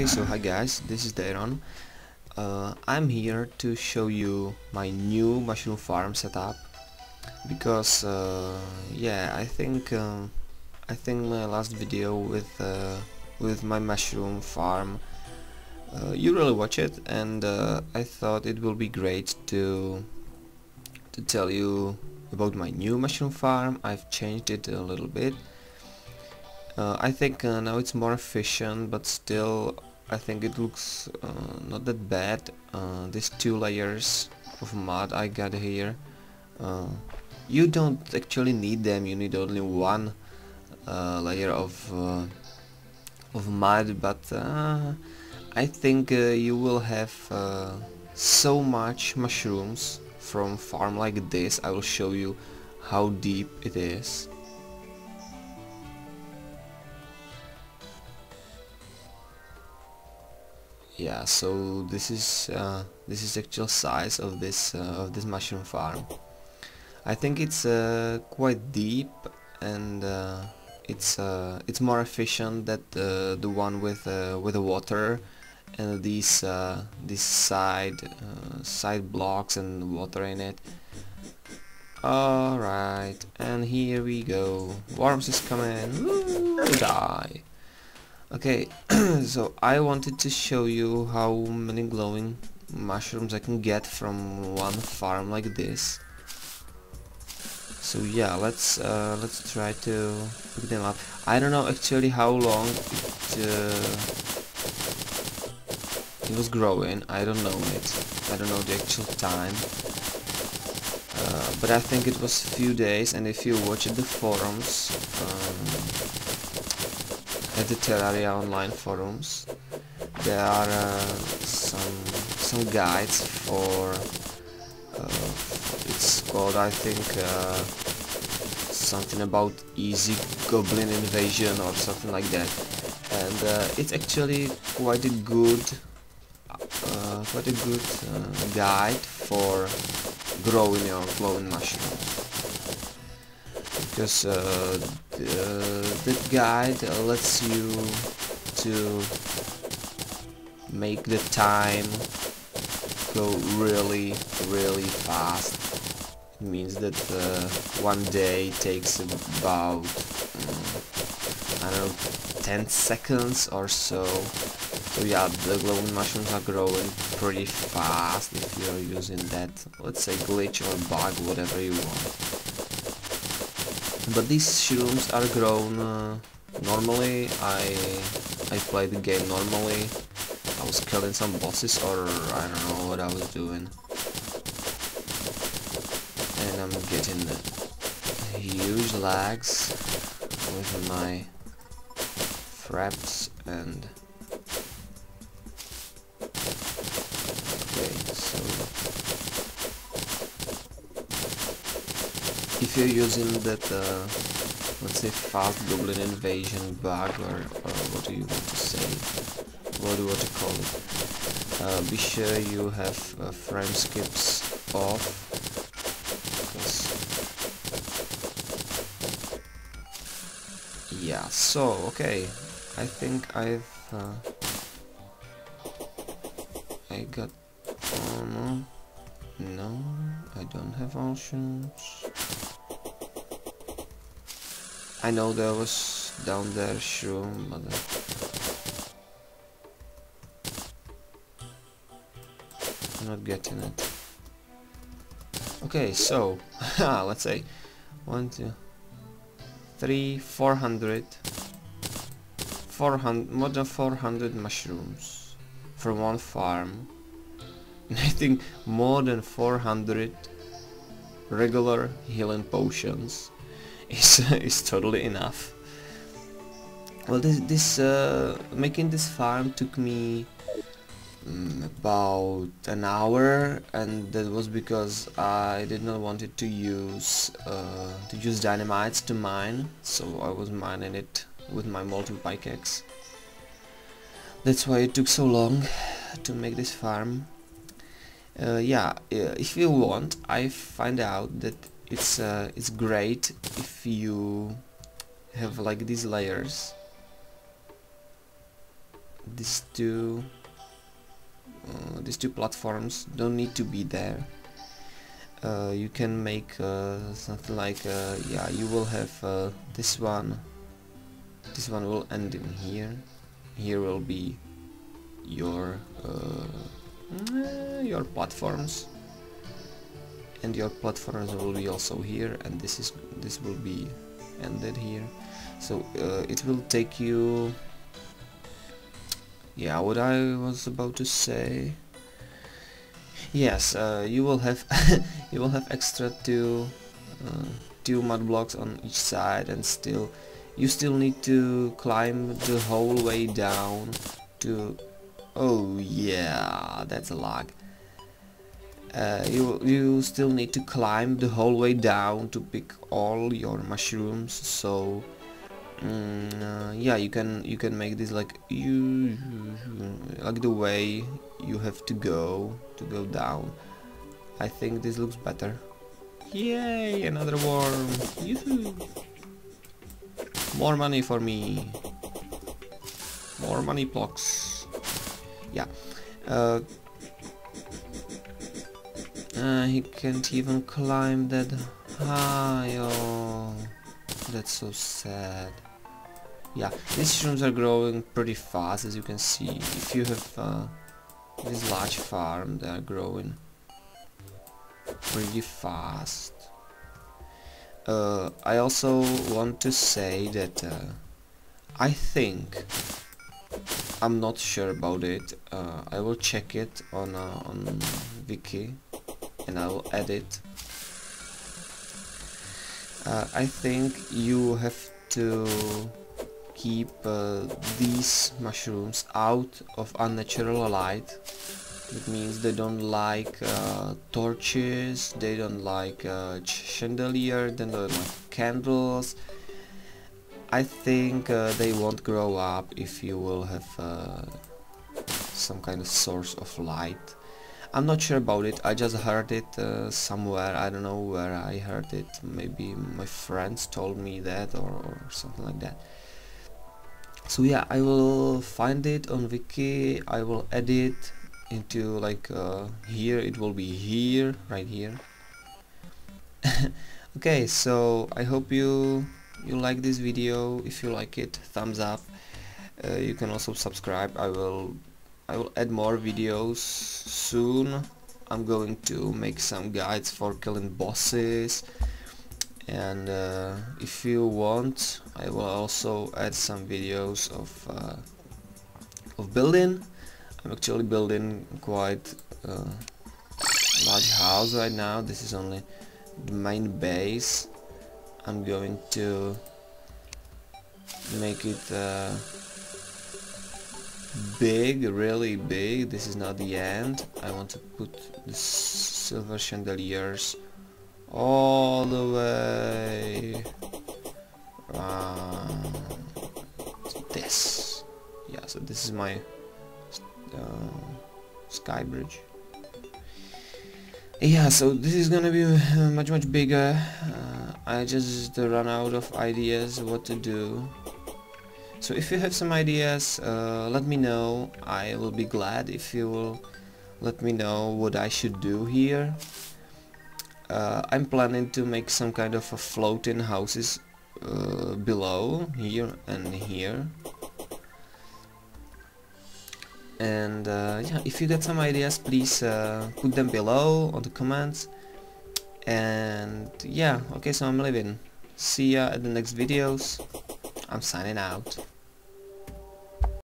Okay, so hi guys, this is Daeron. Uh, I'm here to show you my new mushroom farm setup because uh, yeah, I think um, I think my last video with uh, with my mushroom farm uh, you really watch it and uh, I thought it will be great to to tell you about my new mushroom farm. I've changed it a little bit uh, I think uh, now it's more efficient, but still I think it looks uh, not that bad. Uh, these two layers of mud I got here, uh, you don't actually need them. You need only one uh, layer of of mud, but I think you will have so much mushrooms from farm like this. I will show you how deep it is. Yeah so this is uh, this is actual size of this uh, of this mushroom farm. I think it's uh, quite deep and uh, it's uh, it's more efficient than the the one with uh, with the water and these these side side blocks and water in it. Alright and here we go. Worms is coming. Die Okay, so I wanted to show you how many glowing mushrooms I can get from one farm like this. So yeah, let's uh, let's try to pick them up. I don't know actually how long it, uh, it was growing. I don't know it. I don't know the actual time. Uh, but I think it was a few days, and if you watch the forums. Um, the Terraria online forums. There are uh, some some guides for uh, it's called I think uh, something about easy goblin invasion or something like that. And uh, it's actually quite a good uh, quite a good uh, guide for growing your glowing mushroom because that guide lets you to make the time go really really fast. It means that uh, one day takes about um, I don't know 10 seconds or so. So yeah the glowing mushrooms are growing pretty fast if you're using that let's say glitch or bug whatever you want but these shrooms are grown uh, normally. I I played the game normally. I was killing some bosses or I don't know what I was doing. And I'm getting huge lags with my fraps and okay so if you're using that uh, let's say fast goblin invasion bug or, what do you want to say? What do you want to call it? Uh, be sure you have uh, frame skips off. Yeah so okay. I think I've uh, I got oh no. No I don't have options I know there was down there shroom, but uh, I'm not getting it. Okay, so ah, let's say one, two, three, four hundred, four hundred, more than four hundred mushrooms from one farm. And I think more than four hundred regular healing potions is is totally enough. Well, this this uh, making this farm took me um, about an hour, and that was because I did not wanted to use uh, to use dynamites to mine, so I was mining it with my molten pickaxe. That's why it took so long to make this farm. Uh, yeah, uh, if you want, I find out that it's uh, it's great if you have like these layers. These two uh, these two platforms don't need to be there. Uh, you can make uh, something like uh, yeah you will have uh, this one. This one will end in here. Here will be your uh, your platforms and your platforms will be also here and this is this will be ended here. So uh, it will take you yeah what I was about to say. Yes uh, you will have you will have extra two uh, two mud blocks on each side and still you still need to climb the whole way down to oh yeah that's a lag uh, you you still need to climb the whole way down to pick all your mushrooms so mm, uh, yeah you can you can make this like you like the way you have to go to go down. I think this looks better. Yay another worm. More money for me. More money blocks yeah. Uh, uh, he can't even climb that high. Oh, that's so sad. Yeah, these shrooms are growing pretty fast, as you can see. If you have uh, this large farm, they are growing pretty fast. Uh, I also want to say that uh, I think I'm not sure about it. Uh, I will check it on uh, on Wiki and I will edit uh, I think you have to keep uh, these mushrooms out of unnatural light that means they don't like uh, torches, they don't like uh, chandelier, they don't like candles. I think uh, they won't grow up if you will have uh, some kind of source of light. I'm not sure about it, I just heard it uh, somewhere, I don't know where I heard it, maybe my friends told me that or, or, something like that. So yeah, I will find it on wiki, I will edit into like uh, here, it will be here, right here. okay, so I hope you you like this video, if you like it, thumbs up. Uh, you can also subscribe, I will I will add more videos soon. I'm going to make some guides for killing bosses. And uh, if you want I will also add some videos of uh, of building. I'm actually building quite uh, large house right now. This is only the main base. I'm going to make it uh, big, really big. This is not the end. I want to put the silver chandeliers all the way around this. Yeah, so this is my uh, sky bridge. Yeah, so this is gonna be uh, much much bigger. Uh, I just run out of ideas what to do so if you have some ideas, uh, let me know. I will be glad if you will let me know what I should do here. Uh, I'm planning to make some kind of a floating houses uh, below, here and here. And uh, yeah, if you got some ideas, please uh, put them below on the comments. And yeah, okay, so I'm leaving. See ya at the next videos. I'm signing out.